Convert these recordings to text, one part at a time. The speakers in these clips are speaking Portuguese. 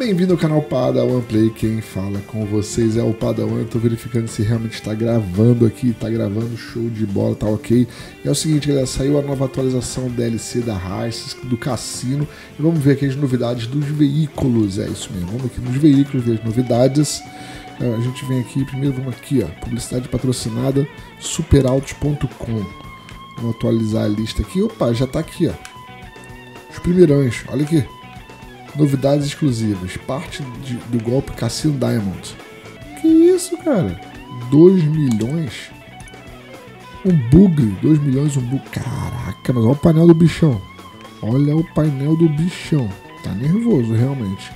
Bem-vindo ao canal Padawan Play, quem fala com vocês é o Padawan, tô verificando se realmente está gravando aqui, tá gravando, show de bola, tá ok. É o seguinte galera, saiu a nova atualização DLC da Rice, do Cassino, e vamos ver aqui as novidades dos veículos, é isso mesmo, vamos aqui nos veículos ver as novidades. É, a gente vem aqui, primeiro vamos aqui, ó, publicidade patrocinada, superautos.com. Vamos atualizar a lista aqui, opa, já tá aqui, ó. Os primeirões, olha aqui. Novidades exclusivas. Parte de, do golpe Cassino Diamond. Que isso, cara? 2 milhões? Um bug. 2 milhões, um bug. Caraca, mas olha o painel do bichão. Olha o painel do bichão. Tá nervoso, realmente.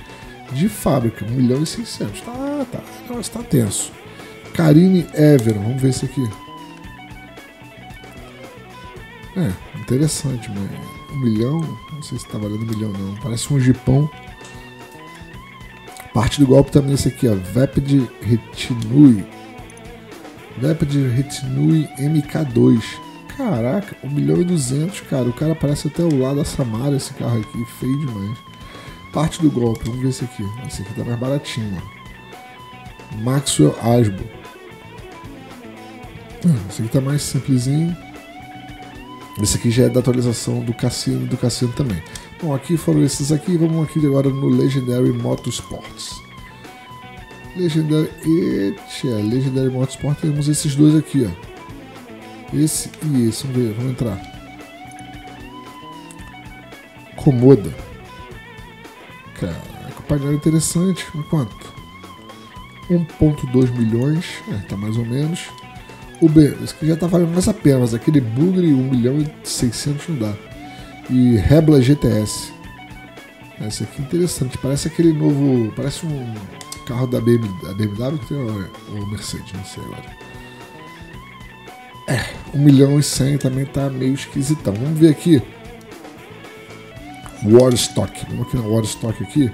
De fábrica, 1 milhão e 600. Tá, tá. Nossa, tá tenso. Karine Ever. Vamos ver esse aqui. É, interessante, mas um milhão, não sei se tá valendo um milhão não, parece um jipão. Parte do golpe também esse aqui, ó, Vapid Retinui. Vapid Retinui MK2. Caraca, 1 milhão e 200, cara. O cara parece até o lado da Samara, esse carro aqui, feio demais. Parte do golpe, vamos ver esse aqui. Esse aqui tá mais baratinho, ó. Maxwell Asbo. Ah, esse aqui tá mais simplesinho. Esse aqui já é da atualização do Cassino do Cassino também. Bom, aqui foram esses aqui. Vamos aqui agora no Legendary Motorsports. Legendary. Eita, Legendary Motorsport temos esses dois aqui, ó. Esse e esse. Vamos ver, vamos entrar. Comoda. Caraca, o painel é interessante. Quanto? 1.2 milhões. É, tá mais ou menos. O B, isso aqui já tá valendo mais a pena, mas aquele Bugre 1 milhão e 600 não dá. E Rebla GTS. Esse aqui é interessante, parece aquele novo. Parece um carro da BMW, da BMW que tem o Mercedes, não sei agora. É, 1 milhão e 100 também tá meio esquisitão. Vamos ver aqui. Warstock. Vamos aqui na Warstock aqui.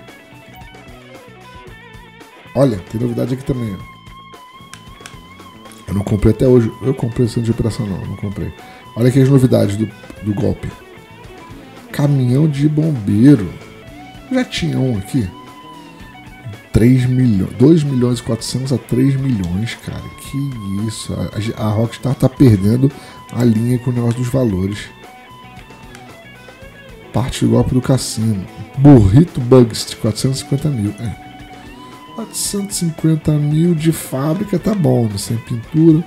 Olha, tem novidade aqui também. Ó. Eu não comprei até hoje. Eu comprei centro de operação, não, não comprei. Olha aqui as novidades do, do golpe: caminhão de bombeiro. Já tinha um aqui. 3 milhões, 2 milhões e 400 a 3 milhões, cara. Que isso. A, a Rockstar tá perdendo a linha com o negócio dos valores. Parte do golpe do cassino. Burrito Bugs de 450 mil. É. 450 mil de fábrica tá bom, sem pintura.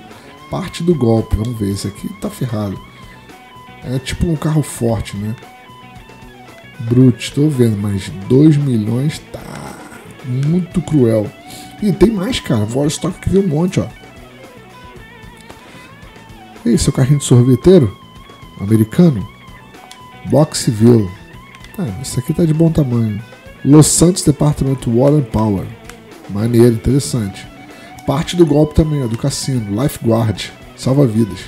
Parte do golpe, vamos ver. Esse aqui tá ferrado. É tipo um carro forte, né? Brute, tô vendo, mas 2 milhões tá muito cruel. E tem mais, cara. Vostok que viu um monte, ó. Esse é o carrinho de sorveteiro? Americano? Boxville. Ah, esse aqui tá de bom tamanho. Los Santos Department Water Power. Maneiro, interessante. Parte do golpe também, ó, do cassino. Lifeguard. Salva vidas.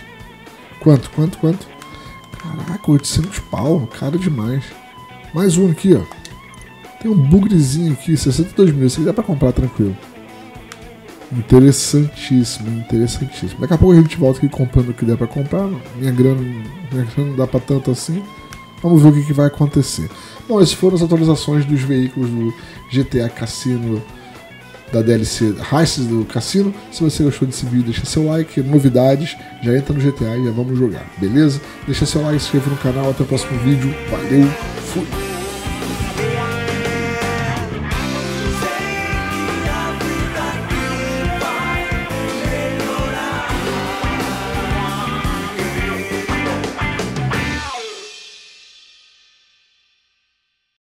Quanto, quanto, quanto? Caraca, 800 pau. Cara demais. Mais um aqui, ó. Tem um bugrezinho aqui, 62 mil. Isso aqui dá pra comprar tranquilo. Interessantíssimo, interessantíssimo. Daqui a pouco a gente volta aqui comprando o que der pra comprar. Minha grana, minha grana não dá pra tanto assim. Vamos ver o que, que vai acontecer. Bom, essas foram as atualizações dos veículos do GTA Cassino da DLC Races do Cassino. Se você gostou desse vídeo, deixa seu like, novidades, já entra no GTA e já vamos jogar, beleza? Deixa seu like, se inscreva no canal, até o próximo vídeo. Valeu!